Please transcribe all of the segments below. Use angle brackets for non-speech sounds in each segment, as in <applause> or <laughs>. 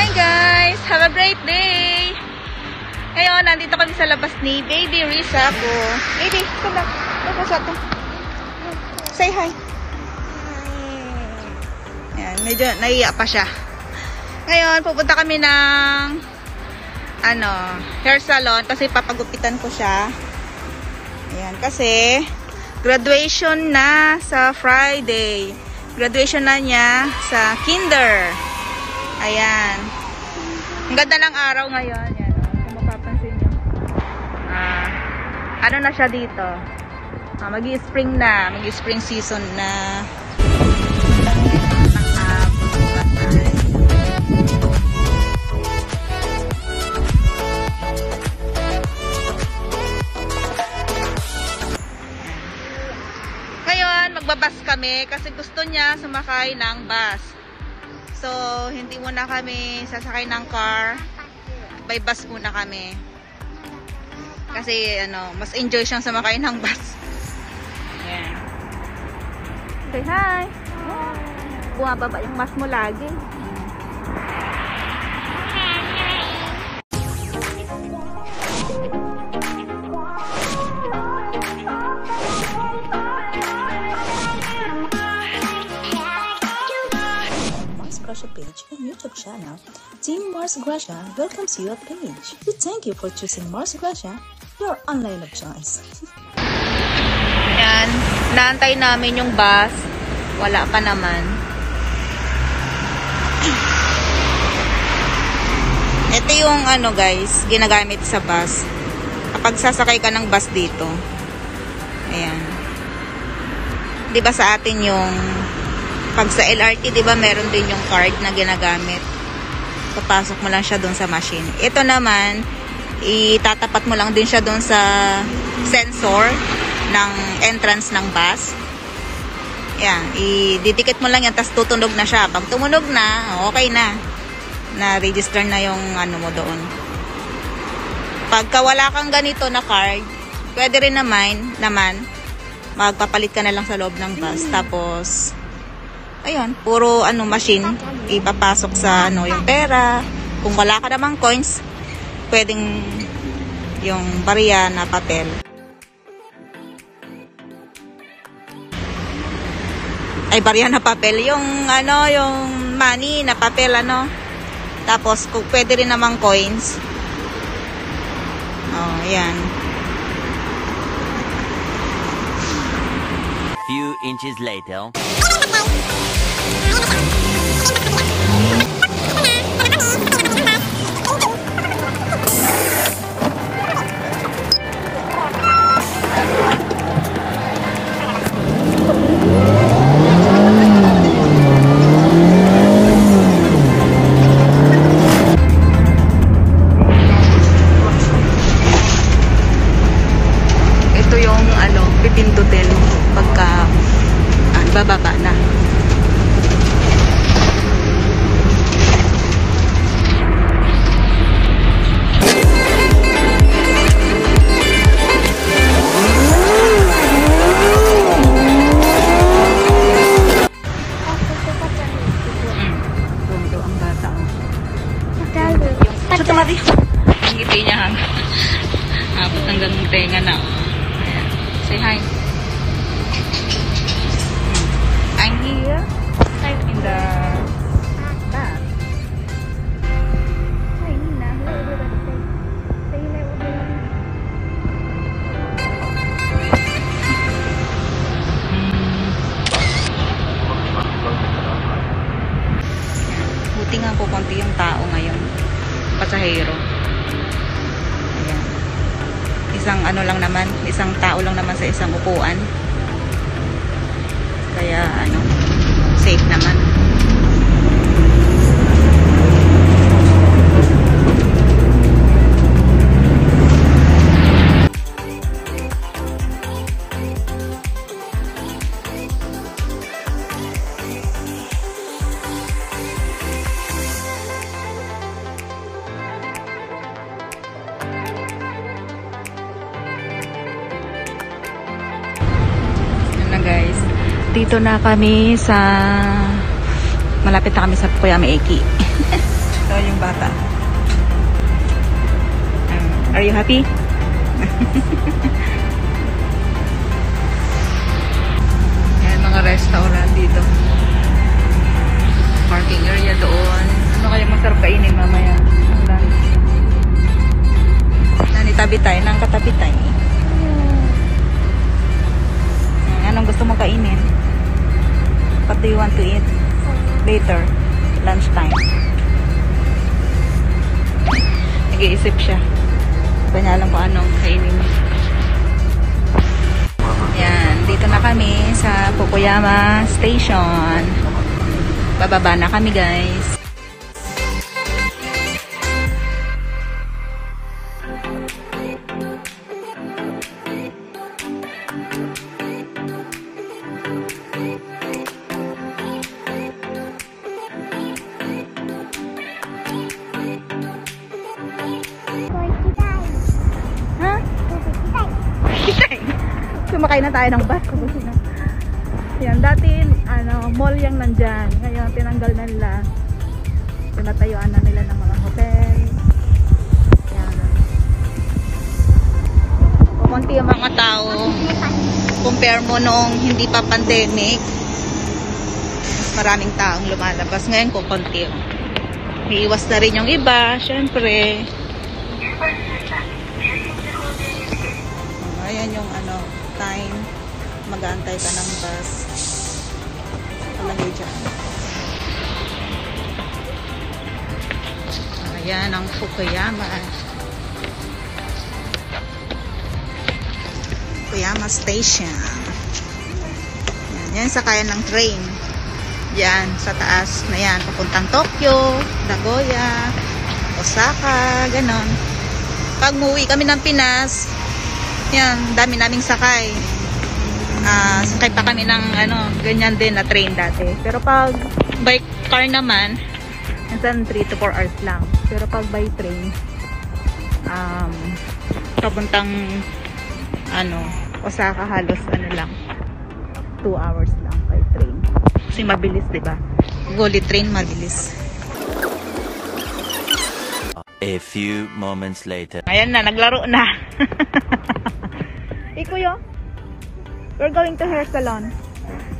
Hi guys! Have a great day! Ngayon, nandito kami sa labas ni Baby Risa ko. Baby, come back. Ito sa. Say hi. Ayan, medyo naiiyak pa siya. Ngayon, pupunta kami ng ano, hair salon kasi papagupitan ko siya. Ayan, kasi graduation na sa Friday. Graduation na niya sa kinder. Ayan. Ang ganda ng araw ngayon. Yan, oh, kung mapapansin nyo. Ah, ano na siya dito? Ah, magi-spring na. Magi-spring season na. Ngayon, magbabas kami kasi gusto niya sumakay ng bus. So, hindi muna kami sasakay ng car. By bus muna kami. Kasi, ano, mas enjoy siyang sumakay ng bus. Ayan. Say hi! Bumababa yung mas mo lagi. Team Mars Grasha welcomes you at page. We thank you for choosing Mars Grasha, your online of choice. Ayan. Naantay namin yung bus. Wala pa naman. <clears throat> Ito yung ano guys, ginagamit sa bus. Kapag sasakay ka ng bus dito. Ayan. 'Di ba sa atin yung pag sa LRT, 'di ba, meron din yung card na ginagamit. Papasok mo lang siya doon sa machine. Ito naman, itatapat mo lang din siya doon sa sensor ng entrance ng bus. Yan, ididikit mo lang yan, tapos tutunog na siya. Pag tumunog na, okay na. Na-register na yung ano mo doon. Pagka wala kang ganito na card, pwede rin naman, naman magpapalit ka na lang sa loob ng bus. Tapos, ayun, puro ano machine, ipapasok sa ano yung pera. Kung wala ka namang coins, pwedeng yung bariya na papel. Ay, bariya na papel. Yung ano, yung money na papel, ano. Tapos, kung pwede rin namang coins. Oh, yan. Few inches later. Welcome. Ang ngiti niya hang. Abot hanggang tenga na. Ayan. Say hi. Hmm. I'm here. In the bath. Hi, Nina. Say hello. Buti nga po konti yung tao ngayon. Pasahero. Isang ano lang naman, isang tao lang naman sa isang upuan. Kaya ano, safe naman. Dito na kami sa malapit na kami sa Kuyama Eki. Ito <laughs> yung bata. Um, are you happy? <laughs> Yan, mga restaurant dito. Parking area doon. Ano kaya masarap kainin mamaya? Nanitabi tayo ng katabi tayo. Anong gusto mo kainin? What do you want to eat? Later. Lunchtime. Nag-iisip siya. Hindi niya alam kung anong kainin niya. Yan. Dito na kami sa Fukuyama Station. Bababa na kami guys. Sumakay na tayo ng bus. Yan, dati, ano, mall yung nandyan. Ngayon, tinanggal na nila. Tinatayuan na nila ng mga hotel. Yan. Pumunti yung mga tao. Compare mo nung hindi pa pandemic. Maraming taong lumalabas. Ngayon, kukunti. Iiwas na rin yung iba, syempre. Time. Mag-aantay ka ng bus. Palagay dyan. Ayan ang Fukuyama. Fukuyama Station. Yan, yan sakayan ng train. Yan, sa taas na yan. Papuntang Tokyo, Nagoya, Osaka, ganon. Pag muwi kami ng Pinas, yan, dami naming sakay. Ah, sakay pa kami ng ano, ganyan din na train dati. Pero pag by car naman, minsan 3 to 4 hours lang. Pero pag by train, um, papuntang ano, Osaka halos ano lang, 2 hours lang by train. Kasi mabilis, 'di ba? Bullet train mabilis. A few moments later. Ayan na, naglaro na. <laughs> Ikuyo, we're going to hair salon.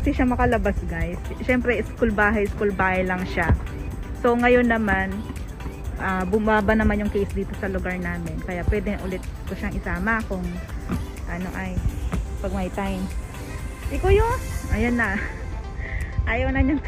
Hindi siya makalabas, guys. Siyempre, school bahay, school bahay lang siya. So, ngayon naman, ah, bumaba naman yung case dito sa lugar namin. Kaya pwede ulit ko siyang isama kung ano ay, pag may time. Ikuyo, ayan na. <laughs> Ayaw na niyang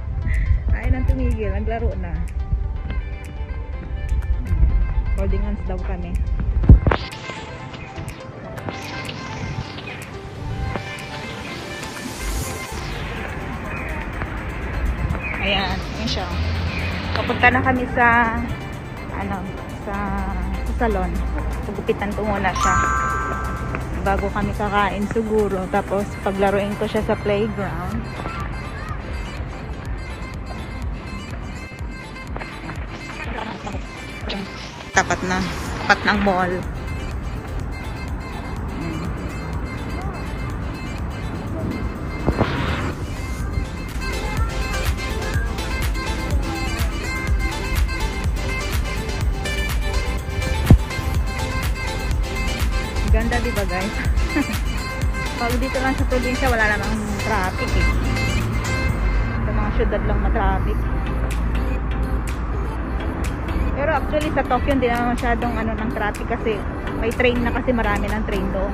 <laughs> ayaw nang tumigil. Naglaro na. Holding hands daw kami. Ayan, yun siya. Papunta na kami sa ano, sa, sa salon. Pagupitan ko muna siya. Bago kami kakain siguro. Tapos paglaruin ko siya sa playground. Tapat na. Tapat ng mall. Probinsya wala namang traffic eh. Sa mga syudad lang matraffic. Pero actually sa Tokyo hindi naman masyadong ano ng traffic kasi may train na kasi marami ng train doon.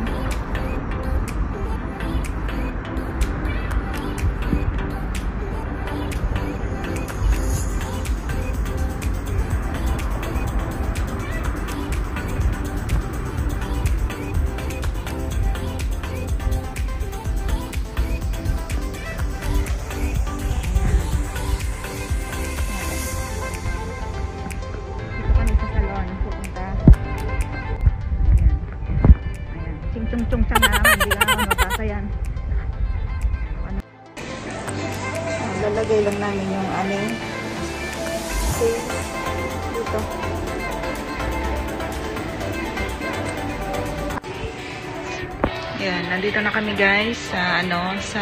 Guys sa ano sa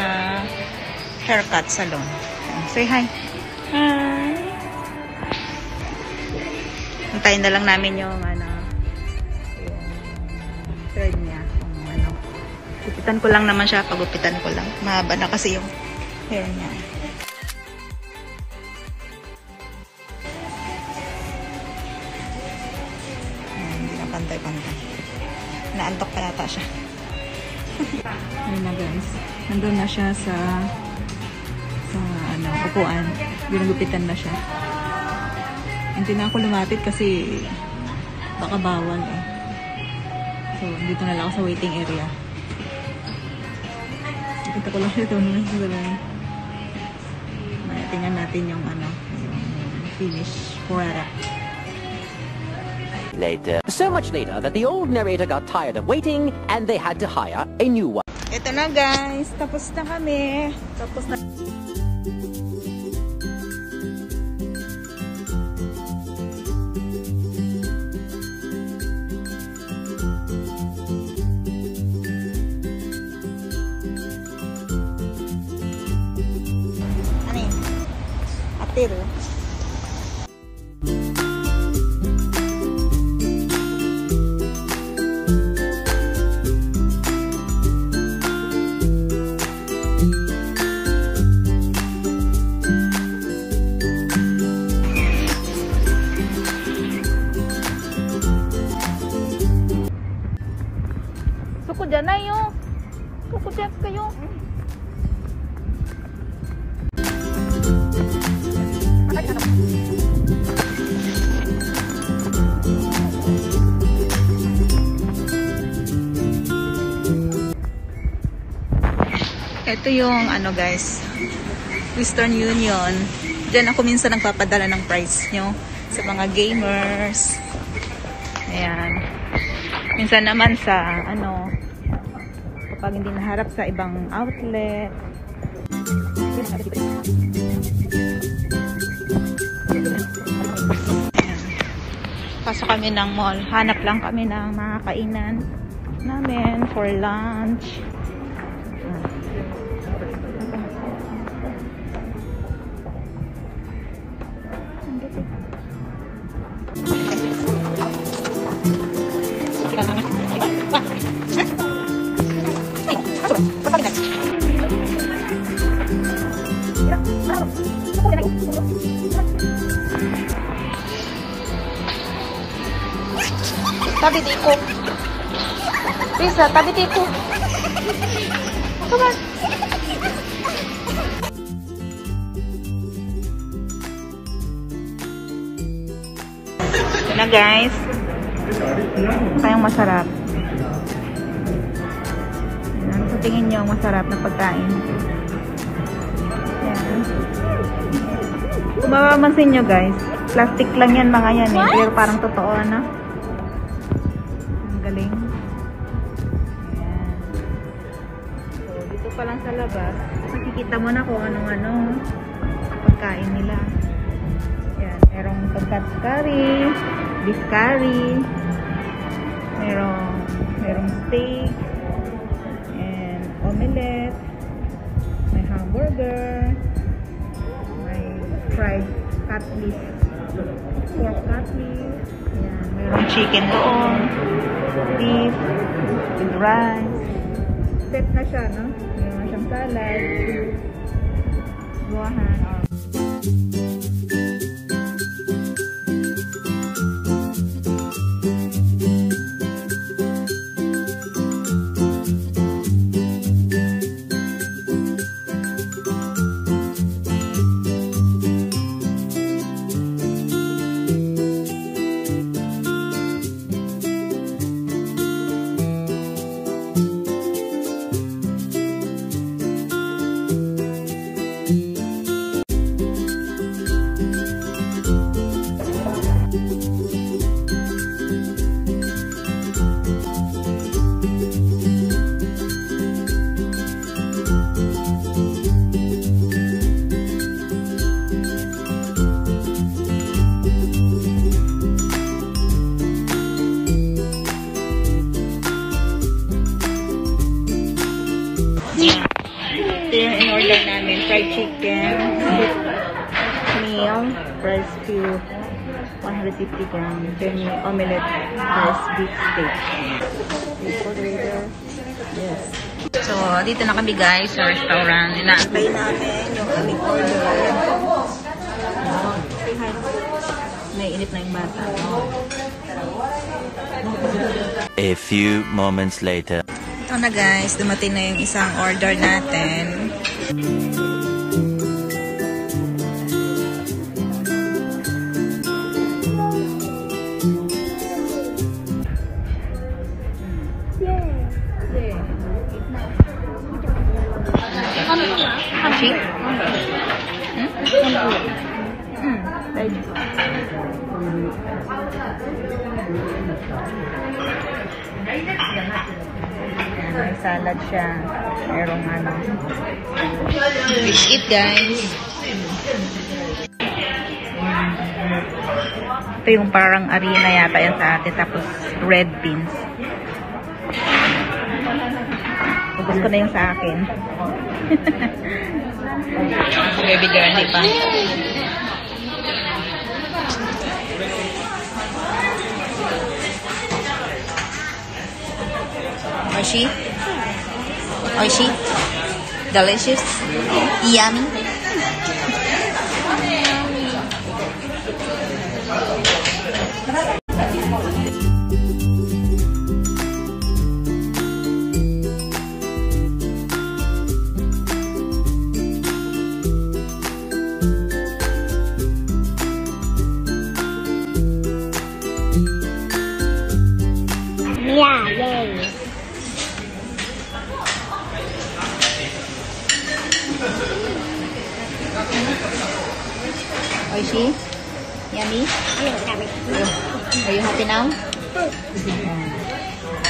haircut salon. Say hi. Hi. Antayin na lang namin yung ano, yung niya. Kung ano. Gupitan ko lang naman siya. Pagupitan ko lang. Mahaba na kasi yung hair niya. Pantay-pantay. Naantok pa yata siya. Ayun na guys. Nandun na siya sa sa ano, upuan. Ginugupitan na siya. Hindi na ako lumapit kasi baka bawal eh. So, dito na lang ako sa waiting area. Kita ko lang ito na sa natin yung ano, yung finish product. Later. So much later that the old narrator got tired of waiting and they had to hire a new one. Ito na guys, tapos na kami. Tapos na. Ito yung ano guys, Western Union. Diyan ako minsan nagpapadala ng price nyo sa mga gamers. Ayan. Minsan naman sa ano, kapag hindi naharap sa ibang outlet. Pasok kami ng mall. Hanap lang kami ng mga kainan namin for lunch. Risa, tabi dito. Come on. Ito na guys. Kayang masarap. Ano sa tingin nyo ang masarap na pagkain? Yan. Kung mapapansin nyo guys, plastic lang yan mga yan eh. Pero parang totoo ano. Makikita mo na kung anong-ano pagkain nila. Yan. Merong pagkat curry, beef curry, merong, merong steak, and omelette, may hamburger, may fried cutlet, pork cutlet, yan, merong chicken doon, beef, with rice. Set na siya, no? Meron siyang salad, buwahan, or 150 gram, Jenny omelette rice beef steak. Yes. So, dito na kami guys sa restaurant. Inaantay namin yung aming order. Say hi. Naiinip na yung bata. A few moments later. Ito na guys, dumating na yung isang order natin. Salad siya. Merong ano. Let's eat, guys. Ito yung parang arena yata yan sa atin. Tapos red beans. Ubus ko na yung sa akin. <laughs> Baby girl, pa. Oishi? Oishi? Delicious? Yummy?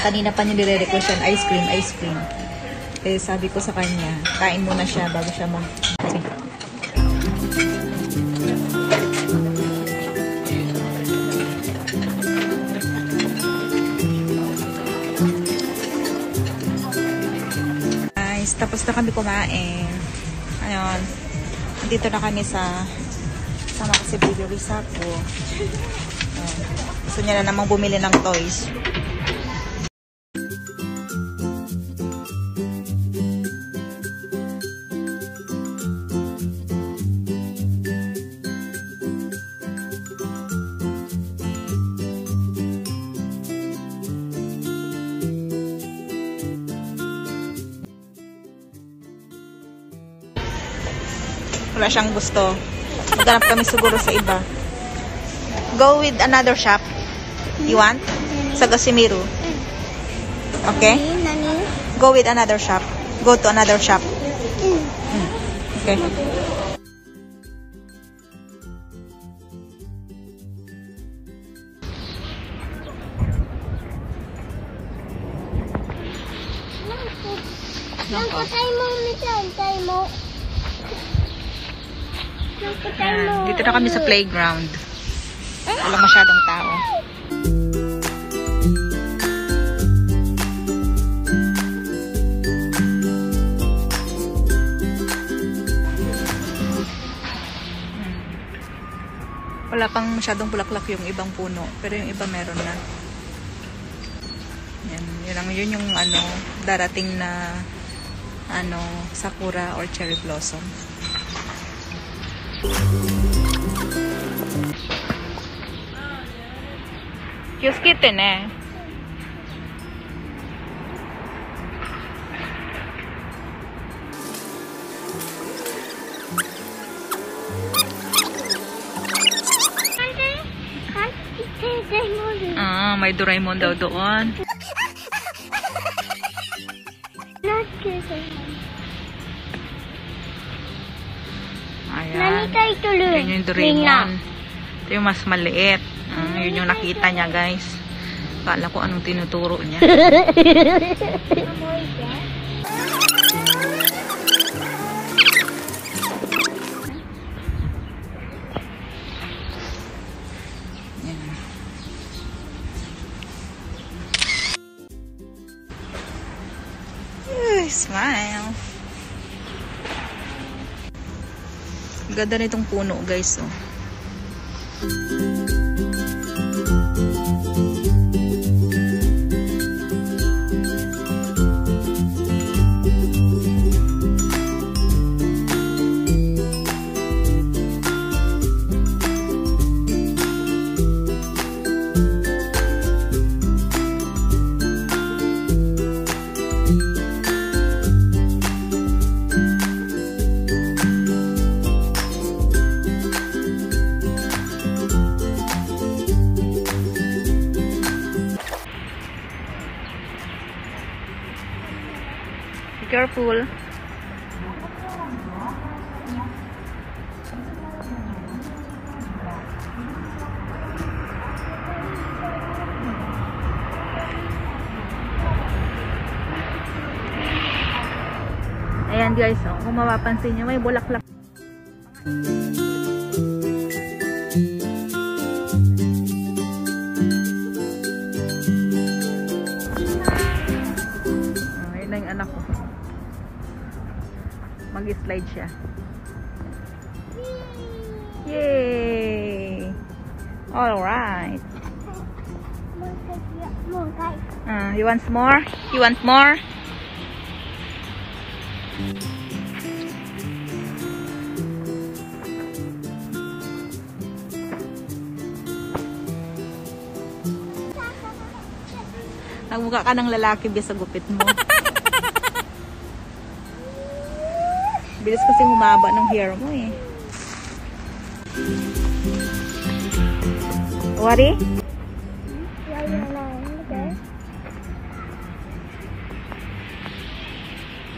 Kanina pa niya dire-request yan, ice cream, ice cream. Eh, sabi ko sa kanya, kain muna siya bago siya mag... Guys, tapos na kami kumain. Ayun. Dito na kami sa sama ko si Baby Risapo. Ayan. Gusto niya na namang bumili ng toys. Wala siyang gusto. Maghanap kami siguro sa iba. Go with another shop. You want? Sa Gosimiru. Okay? Go with another shop. Go to another shop. Mm. Okay. Nakatay mo, Misan. Tay mo. Ayan. Dito na kami sa playground. Walang masyadong tao. Wala pang masyadong bulaklak yung ibang puno, pero yung iba meron na. Yan, yun ang yun yung ano darating na ano sakura or cherry blossom. Yuskite ne. Tay mo rin. Ah, may Doraemon daw doon. Yun yung Doraemon. Ito yung mas maliit. Ah, yun yung nakita niya, guys. Kala ko anong tinuturo niya. Smile. Ganda nitong puno guys. Oh. Careful. Ayan guys, oh, kung mapapansin nyo, may bulaklak. You want more? You want more? Nagmukha ka ng lalaki biya sa gupit mo. <laughs> Bilis kasi humaba ng hair mo eh. Wari?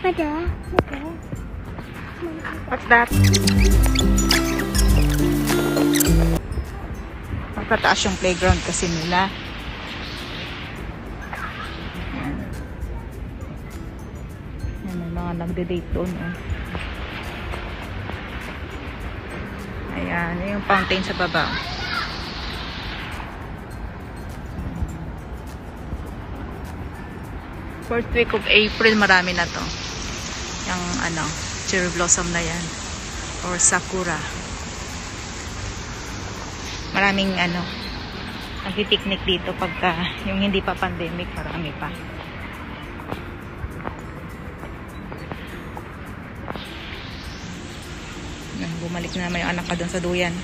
What's that? Magpataas yung playground kasi nila. Yan. Yan, may mga nagde-date doon. Oh. Ayan, yun yung fountain sa baba. First week of April, marami na to. Yung ano, cherry blossom na yan. Or sakura. Maraming ano, nagpipiknik dito pagka yung hindi pa pandemic, marami pa. Bumalik na naman yung anak ka doon sa duyan.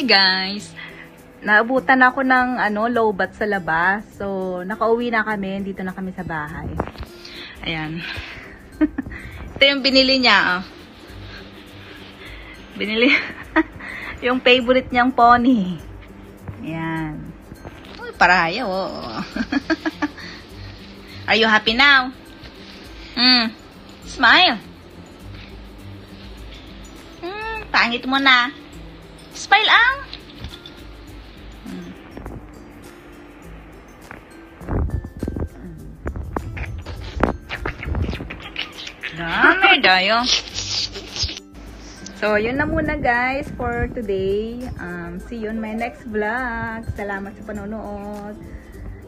Hi guys! Naabutan ako ng ano, lowbat sa labas. So, nakauwi na kami. Dito na kami sa bahay. Ayan. <laughs> Ito yung binili niya. Oh. Binili. <laughs> yung favorite niyang pony. Ayan. Uy, parayo. Oh. <laughs> Are you happy now? Hmm. Smile. Hmm, pangit mo na. Smile ang. Dami dayo. So, yun na muna guys for today. Um, see you on my next vlog. Salamat sa panonood.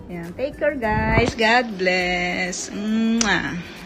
Yan. Take care guys. God bless. Mwah.